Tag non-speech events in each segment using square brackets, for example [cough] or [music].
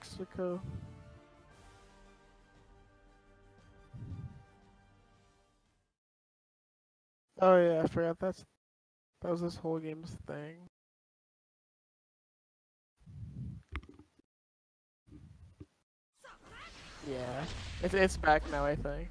Mexico. Oh yeah, I forgot that's that was this whole game's thing. Yeah, it's it's back now. I think.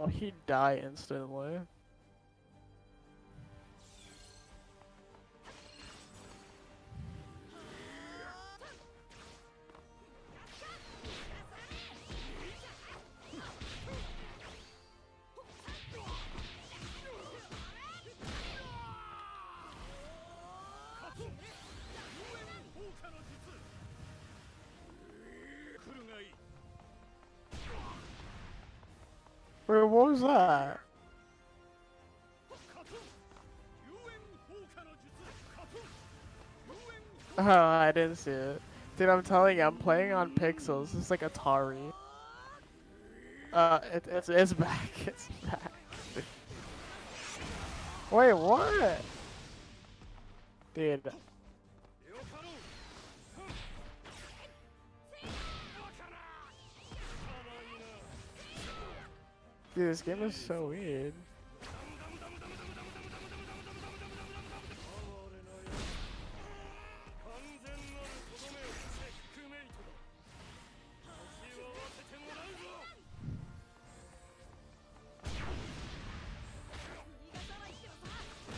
Oh, he'd die instantly. Was that? Oh, [laughs] I didn't see it. Dude, I'm telling you, I'm playing on Pixels. It's like Atari. Uh, it, it's it's back. [laughs] It's back. Wait, what? Dude. Dude, this game is so weird.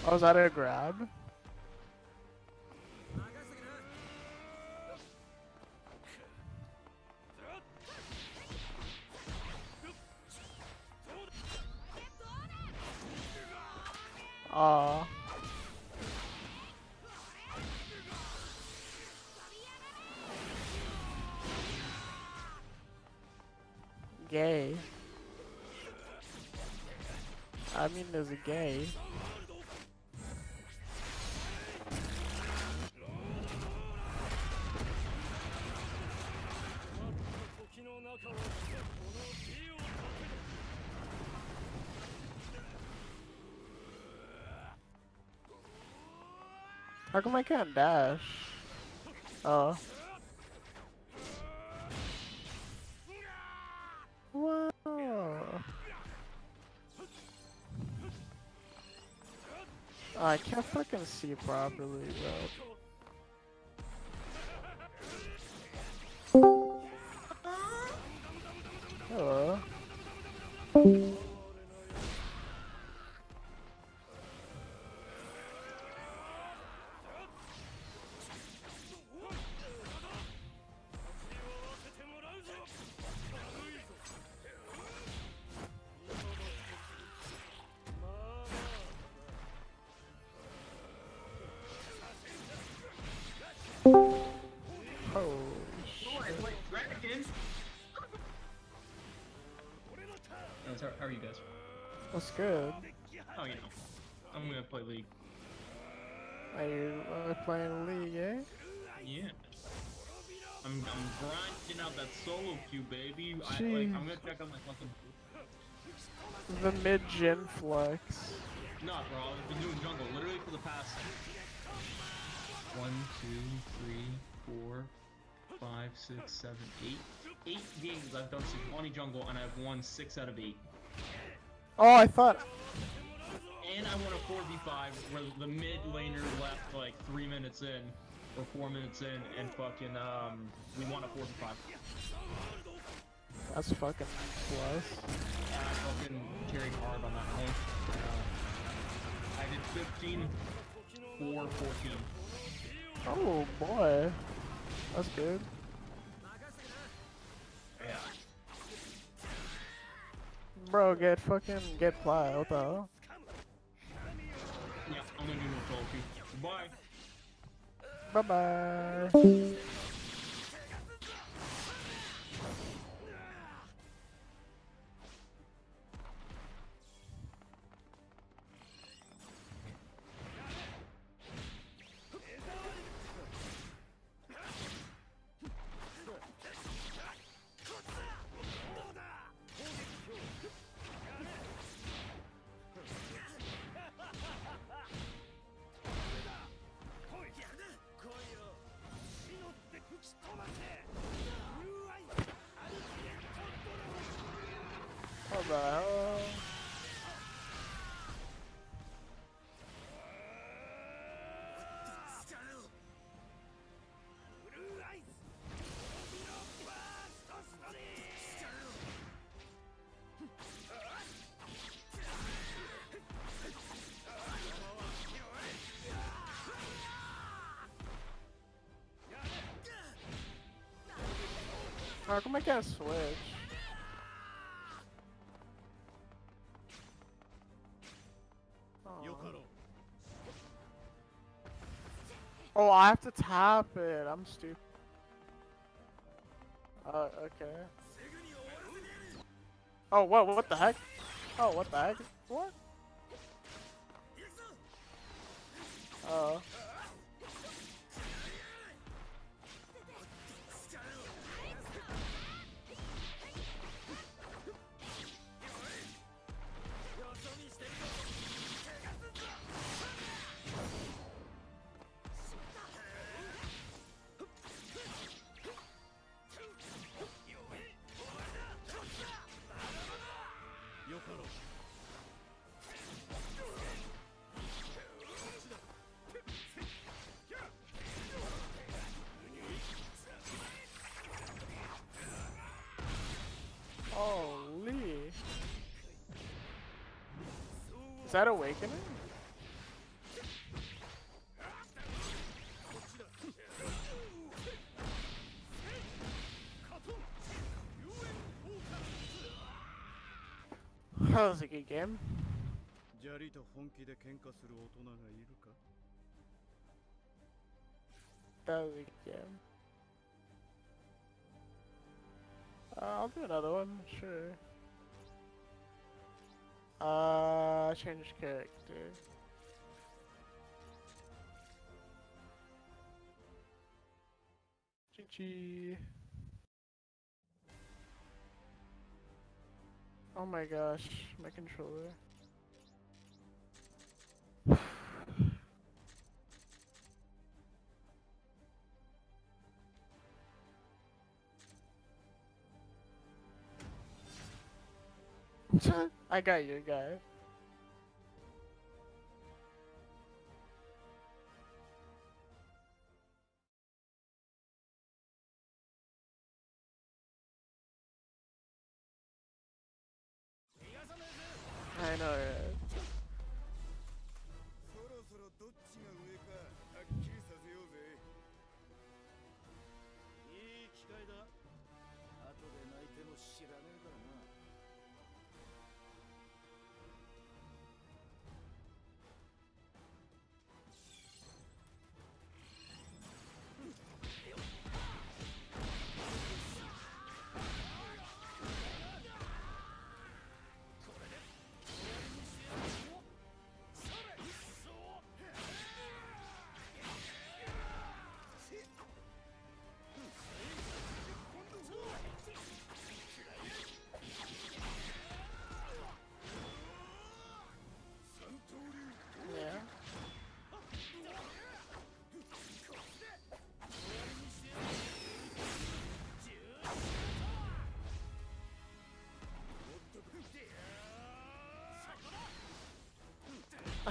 Oh, is that a grab? Gay. I mean, there's a gay. How come I can't dash? Oh. Whoa. I can't fucking see properly, bro. Oh, so how are you guys? What's good? Oh, you know, I'm gonna play League. Are you uh, playing League, eh? Yeah. I'm, I'm grinding out that solo queue, baby. I, like, I'm gonna check out my fucking. The mid-gen flex. Nah, bro, I've been doing jungle literally for the past one, two, three, four, five, six, seven, eight. Eight games I've done Sejuani jungle and I've won six out of eight. Oh, I thought. And I won a 4v5 where the mid laner left like three minutes in, or four minutes in, and fucking um, we won a 4v5. That's fucking plus. And I fucking carried hard on that one. Uh, I did 15, 4, 14. Oh boy, that's good. Bro, get fucking get fly. What the hell? Yeah, I'm gonna do no queue. Bye. Bye bye. The hell? How come I can't switch? Oh, I have to tap it. I'm stupid. Uh, okay. Oh, what? What the heck? Oh, what the heck? What? Oh. Is that awakening? [laughs] That was a good game. 砂利と本気で喧嘩する大人がいるか That was a good game. Uh, I'll do another one, sure. Uh, change character. GG. Oh my gosh, my controller. [sighs] [laughs] I got your guy.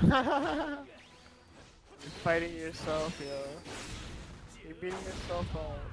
[laughs] You're fighting yourself, yo. You're beating yourself up.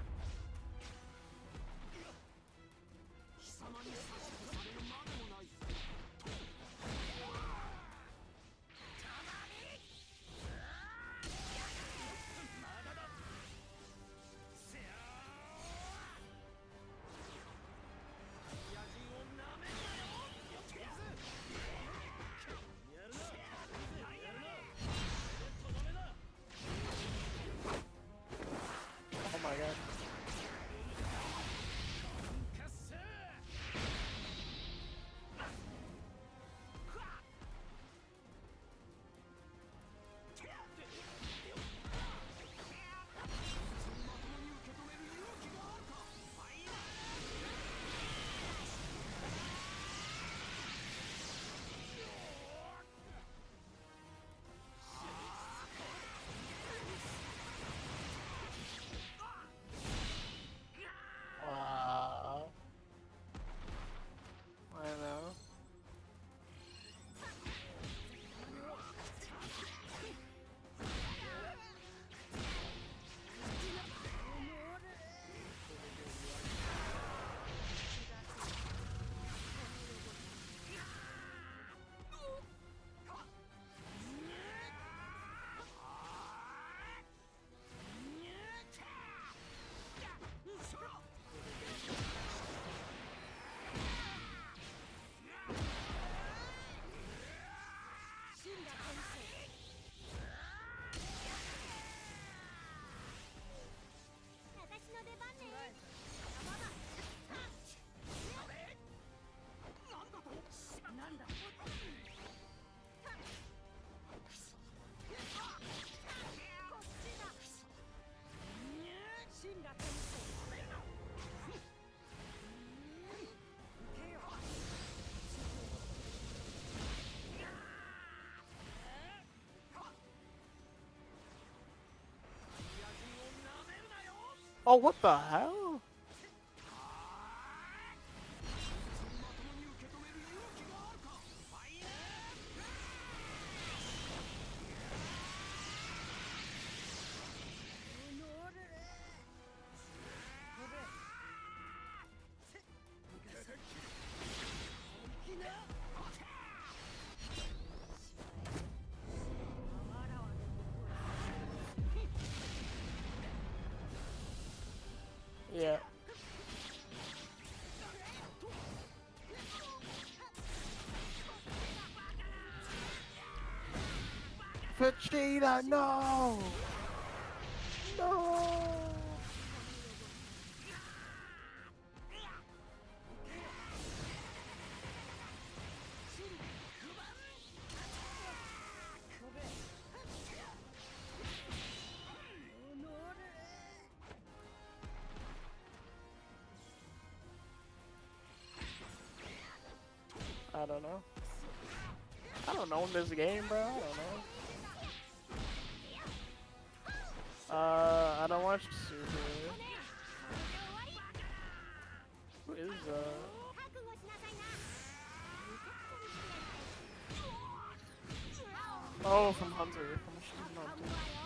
Oh, what the hell? Vegeta, no! No! I don't know. I don't know in this game, bro. I don't know. Uh, I don't watch Super. Who is uh? Oh, from Hunter. From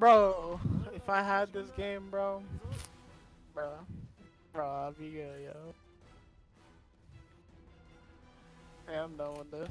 Bro, if I had this game, bro, bro, bro, I'd be good, yo. Hey, I'm done with this.